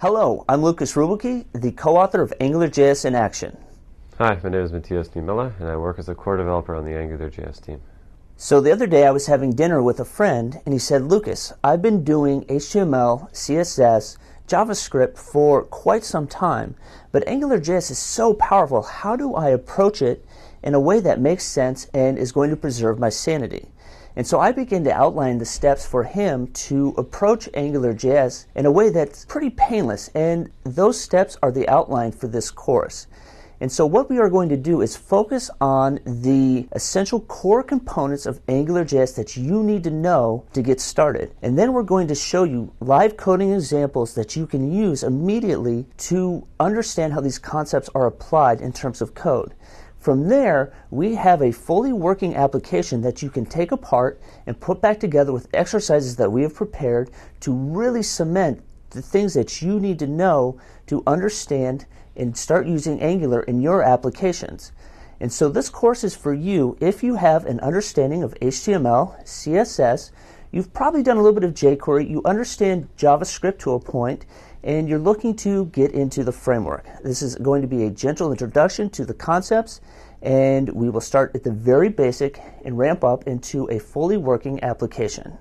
Hello, I'm Lukas Ruebbelke, the co-author of AngularJS in Action. Hi, my name is Matias Niemelä, and I work as a core developer on the AngularJS team. So the other day I was having dinner with a friend, and he said, Lucas, I've been doing HTML, CSS, JavaScript for quite some time, but AngularJS is so powerful. How do I approach it in a way that makes sense and is going to preserve my sanity? And so I began to outline the steps for him to approach AngularJS in a way that's pretty painless. And those steps are the outline for this course. And so what we are going to do is focus on the essential core components of AngularJS that you need to know to get started. And then we're going to show you live coding examples that you can use immediately to understand how these concepts are applied in terms of code. From there, we have a fully working application that you can take apart and put back together with exercises that we have prepared to really cement the things that you need to know to understand and start using Angular in your applications. And so this course is for you if you have an understanding of HTML, CSS, you've probably done a little bit of jQuery, you understand JavaScript to a point, and you're looking to get into the framework. This is going to be a gentle introduction to the concepts, and we will start at the very basic and ramp up into a fully working application.